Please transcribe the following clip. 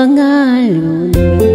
Mengalun